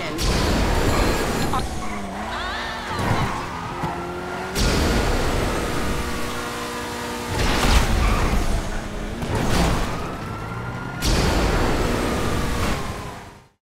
action.